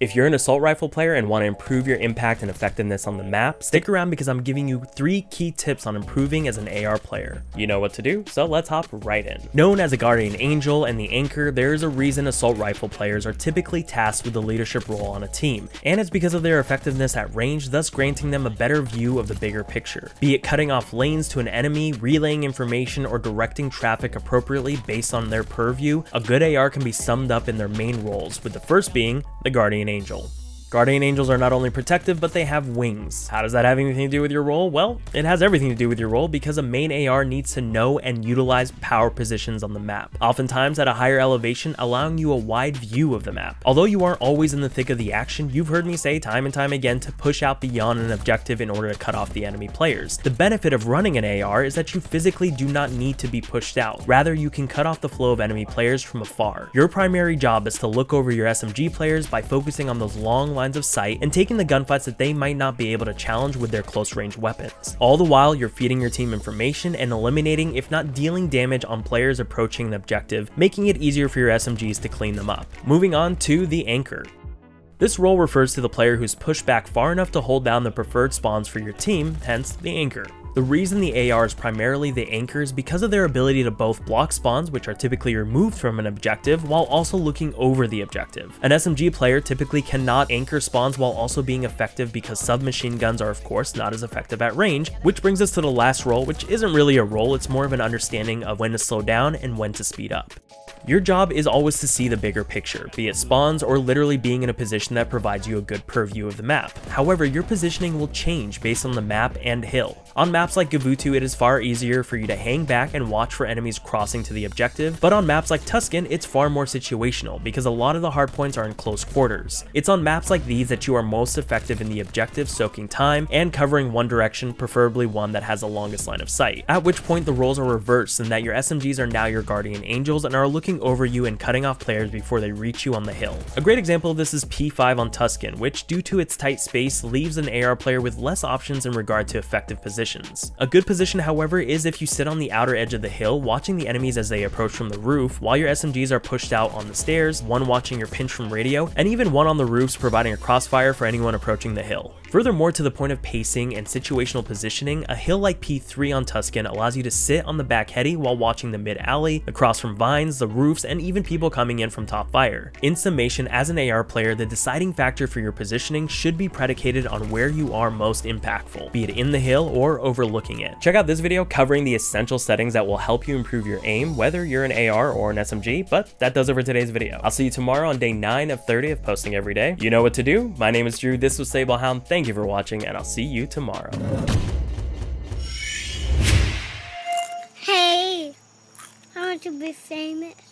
If you're an assault rifle player and want to improve your impact and effectiveness on the map, stick around because I'm giving you three key tips on improving as an AR player. You know what to do, so let's hop right in. Known as a guardian angel and the anchor, there is a reason assault rifle players are typically tasked with the leadership role on a team, and it's because of their effectiveness at range, thus granting them a better view of the bigger picture. Be it cutting off lanes to an enemy, relaying information, or directing traffic appropriately based on their purview, a good AR can be summed up in their main roles, with the first being the guardian Angel. Guardian Angels are not only protective, but they have wings. How does that have anything to do with your role? Well, it has everything to do with your role because a main AR needs to know and utilize power positions on the map, oftentimes at a higher elevation, allowing you a wide view of the map. Although you aren't always in the thick of the action, you've heard me say time and time again to push out beyond an objective in order to cut off the enemy players. The benefit of running an AR is that you physically do not need to be pushed out. Rather, you can cut off the flow of enemy players from afar. Your primary job is to look over your SMG players by focusing on those long lines of sight and taking the gunfights that they might not be able to challenge with their close range weapons. All the while, you're feeding your team information and eliminating, if not dealing damage on players approaching the objective, making it easier for your SMGs to clean them up. Moving on to the Anchor. This role refers to the player who's pushed back far enough to hold down the preferred spawns for your team, hence the anchor. The reason the AR is primarily the anchor is because of their ability to both block spawns, which are typically removed from an objective, while also looking over the objective. An SMG player typically cannot anchor spawns while also being effective because submachine guns are of course not as effective at range, which brings us to the last role, which isn't really a role, it's more of an understanding of when to slow down and when to speed up. Your job is always to see the bigger picture, be it spawns or literally being in a position that provides you a good purview of the map. However, your positioning will change based on the map and hill. On maps like Gavutu, it is far easier for you to hang back and watch for enemies crossing to the objective, but on maps like Tuscan, it's far more situational because a lot of the hardpoints are in close quarters. It's on maps like these that you are most effective in the objective soaking time and covering one direction, preferably one that has the longest line of sight, at which point the roles are reversed and that your SMGs are now your guardian angels and are looking over you and cutting off players before they reach you on the hill. A great example of this is P5 on Tuscan, which due to its tight space leaves an AR player with less options in regard to effective positions. A good position however is if you sit on the outer edge of the hill watching the enemies as they approach from the roof while your SMGs are pushed out on the stairs, one watching your pinch from radio, and even one on the roofs providing a crossfire for anyone approaching the hill. Furthermore, to the point of pacing and situational positioning, a hill like P3 on Tuscan allows you to sit on the back heady while watching the mid alley, across from vines, the roofs, and even people coming in from top fire. In summation, as an AR player, the deciding factor for your positioning should be predicated on where you are most impactful, be it in the hill or overlooking it. Check out this video covering the essential settings that will help you improve your aim, whether you're an AR or an SMG, but that does it for today's video. I'll see you tomorrow on day 9 of 30 of posting every day. You know what to do. My name is Drew, this was sable Sablehound, thank you for watching, and I'll see you tomorrow. Hey, I want to be famous.